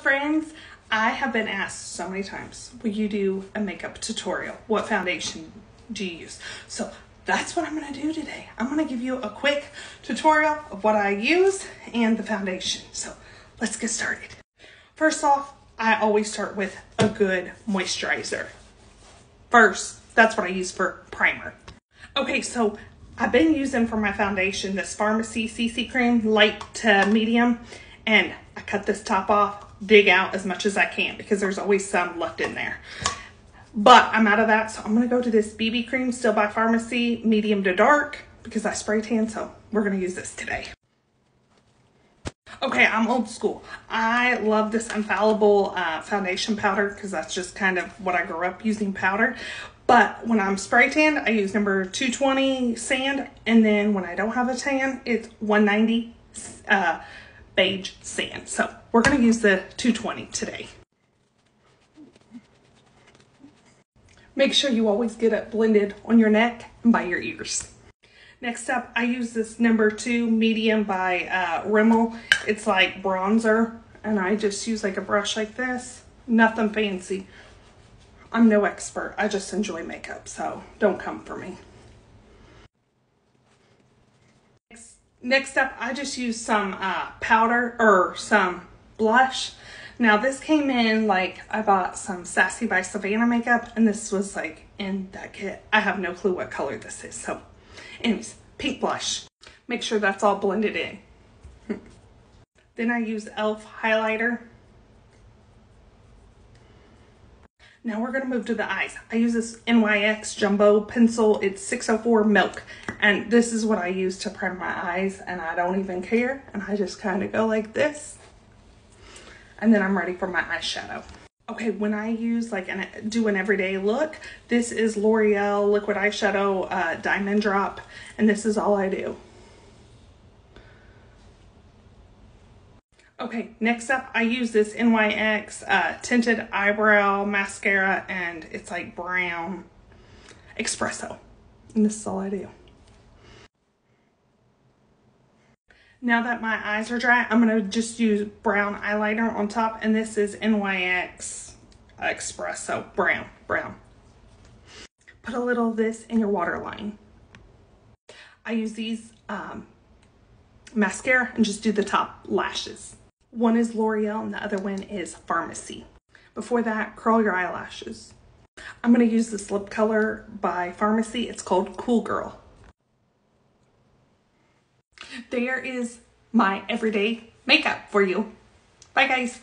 Friends, I have been asked so many times, will you do a makeup tutorial? What foundation do you use? So that's what I'm gonna do today. I'm gonna give you a quick tutorial of what I use and the foundation. So let's get started. First off, I always start with a good moisturizer. First, that's what I use for primer. Okay, so I've been using for my foundation this Farmasi CC cream, light to medium, and I cut this top off, dig out as much as I can because there's always some left in there. But I'm out of that, so I'm gonna go to this BB cream, still by Farmasi, medium to dark, because I spray tan, so we're gonna use this today. Okay, I'm old school. I love this infallible uh, foundation powder because that's just kind of what I grew up using powder. But when I'm spray tanned, I use number 220 sand. And then when I don't have a tan, it's 190 uh, beige sand. So we're going to use the 220 today. Make sure you always get it blended on your neck and by your ears. Next up, I use this number two medium by uh, Rimmel. It's like bronzer, and I just use like a brush like this. Nothing fancy. I'm no expert. I just enjoy makeup, so don't come for me. Next, up, I just use some uh, powder or some blush. Now this came in like I bought some Sassy by Savannah makeup and this was like in that kit. I have no clue what color this is. So anyways, pink blush. Make sure that's all blended in. then I use e.l.f. highlighter. Now we're gonna move to the eyes. I use this NYX Jumbo pencil. It's 604 Milk. And this is what I use to prime my eyes and I don't even care. And I just kind of go like this and then I'm ready for my eyeshadow. Okay, when I use like and do an everyday look, this is L'Oreal Liquid Eyeshadow uh, Diamond Drop, and this is all I do. Okay, next up, I use this NYX uh, Tinted Eyebrow Mascara, and it's like brown espresso. And this is all I do. Now that my eyes are dry, I'm going to just use brown eyeliner on top. And this is NYX Espresso Brown. Brown. Put a little of this in your waterline. I use these um, mascara and just do the top lashes. One is L'Oreal and the other one is Farmasi. Before that, curl your eyelashes. I'm going to use this lip color by Farmasi. It's called Cool Girl there is my everyday makeup for you. Bye guys.